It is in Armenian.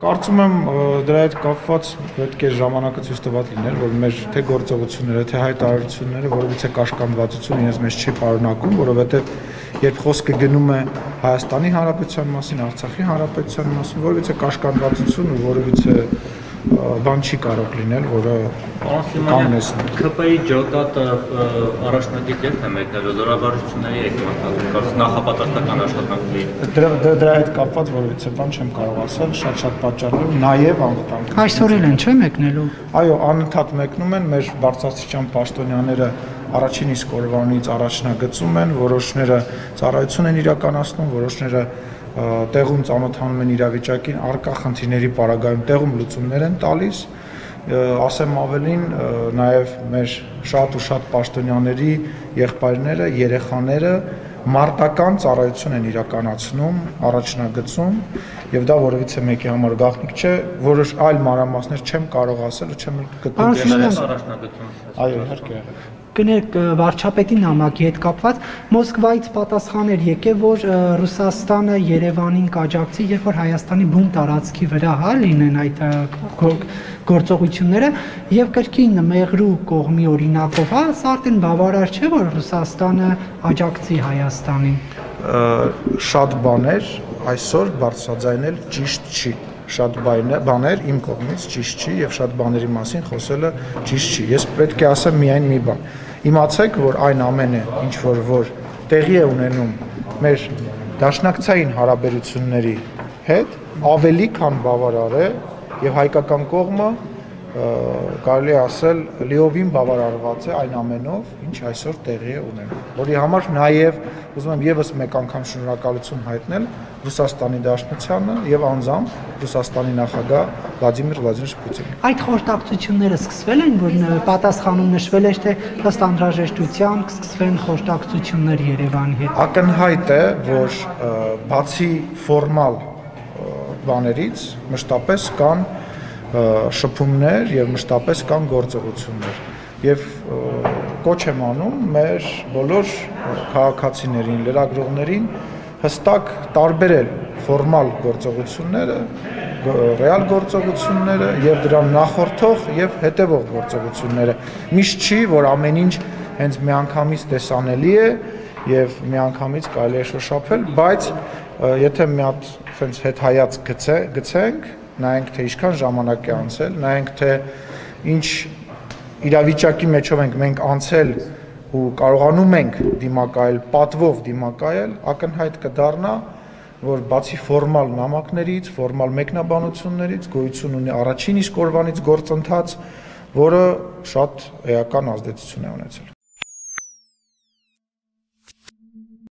Կարծում եմ դրա հետ կապված պետք է ժամանակը ցույց տված լիներ, որ մեր թե գործողությունները, թե հայտարարությունները որևիցե կաշկանդվածություն իրենց մեջ չի պարունակում, որովհետև երբ խոսքը գնում է Հայաստանի Հանրապետության մասին, Արցախի Հանրապետության մասին, որևիցե կաշկանդվածություն ու որևիցե բան չի կարող լինել, որը կանգնեցնի։ ԿՊ-ի ջոկատը առաջնագիտ երբ է մեկնելու զորավարժությունների եք մտածում, կարծես նախապատրաստական աշխատանքի։ Դրա դրա հետ կապված որևիցե բան չեմ կարող ասել, շատ-շատ պատճառներ, նաև անվտանգ։ Այսօր էլ են չէ մեկնելու։ Այո, անընդհատ մեկնում են մեր բարձրաստիճան պաշտոնյաները առաջին իսկ օրվանից առաջնագծում են, որոշները ծառայություն են իրականացնում, որոշները տեղում ծանոթանում են իրավիճակին, արկա խնդիրների պարագայում տեղում լուծումներ են տալիս ասեմ ավելին, նաև մեր շատ ու շատ պաշտոնյաների եղբայրները, երեխաները մարտական ծառայություն են իրականացնում, առաջնագծում եւ դա որևիցե մեկի համար գաղտնիք չէ, որոշ այլ մանրամասներ չեմ կարող ասել ու չեմ գտնում առաջնագծում։ Այո, իհարկե կներեք վարչապետի նամակի հետ կապված Մոսկվայից պատասխան էր եկել, որ Ռուսաստանը Երևանին կաջակցի, երբ որ Հայաստանի բուն տարածքի վրա հա լինեն այդ գործողությունները եւ կրկին Մեղրու կողմի օրինակով, հա, սա արդեն բավարար չէ, որ Ռուսաստանը աջակցի Հայաստանին։ Շատ բաներ այսօր բարձրաձայնել ճիշտ չի շատ բաներ իմ կողմից ճիշտ չի եւ շատ բաների մասին խոսելը ճիշտ չի։ Ես պետք է ասեմ միայն մի բան։ Իմացեք, որ այն ամենը, ինչ որ որ տեղի է ունենում մեր դաշնակցային հարաբերությունների հետ, ավելի քան բավարար է եւ հայկական կողմը կարելի ասել լիովին բավարարված է այն ամենով, ինչ այսօր տեղի է ունենում։ Որի համար նաև ուզում եմ եւս մեկ անգամ շնորհակալություն հայտնել Ռուսաստանի Դաշնությանը եւ անձամբ Ռուսաստանի նախագահ Վլադիմիր Վլադիմիրոviչ Պուտինին։ Այդ խորհրդակցությունները սկսվել են, որ պատասխանում նշվել է, թե ըստ անհրաժեշտության կսկսվեն խորհրդակցություններ Երևանի հետ։ Ակնհայտ է, որ բացի ֆորմալ բաներից մշտապես կան շփումներ եւ մշտապես կան գործողություններ եւ կոչ եմ անում մեր բոլոր քաղաքացիներին, լրագրողներին հստակ տարբերել ֆորմալ գործողությունները, ռեալ գործողությունները եւ դրան նախորդող եւ հետեւող գործողությունները։ Միշտ չի, որ ամեն ինչ հենց միանգամից տեսանելի է եւ միանգամից կարելի է շոշափել, բայց եթե մի հատ sense հետ հայաց գցենք, նայենք թե ինչքան ժամանակ է անցել, նայենք թե ինչ իրավիճակի մեջով ենք մենք անցել ու կարողանում ենք դիմակայել, պատվով դիմակայել, ակնհայտ կդառնա, որ բացի ֆորմալ նամակներից, ֆորմալ մեկնաբանություններից գոյություն ունի առաջին իսկ օրվանից գործընթաց, որը շատ էական ազդեցություն է ունեցել։